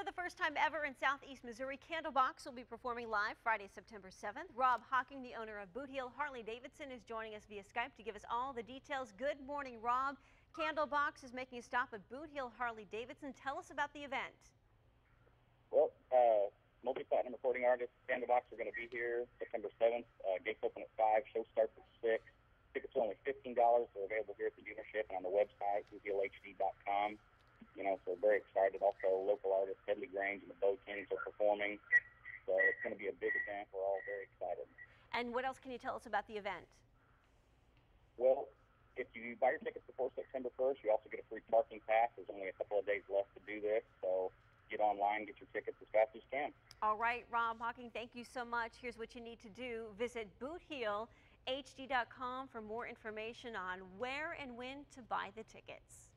For the first time ever in Southeast Missouri, Candlebox will be performing live Friday, September 7th. Rob Hocking, the owner of Boot Heel Harley Davidson, is joining us via Skype to give us all the details. Good morning, Rob. Candlebox is making a stop at Boot Heel Harley Davidson. Tell us about the event. Well, uh, multi-platinum recording artist Candlebox are going to be here September 7th. Uh, gates open at 5, show starts at 6. Tickets are only $15. They're available here at the dealership and on the website, bootheelhd.com you know, so very excited. Also, local artists, Headley Grange and the Bow Kings are performing. So it's going to be a big event. We're all very excited. And what else can you tell us about the event? Well, if you buy your tickets before September 1st, you also get a free parking pass. There's only a couple of days left to do this, so get online, get your tickets as fast as you can. All right, Rob Hocking, thank you so much. Here's what you need to do. Visit bootheelhd.com for more information on where and when to buy the tickets.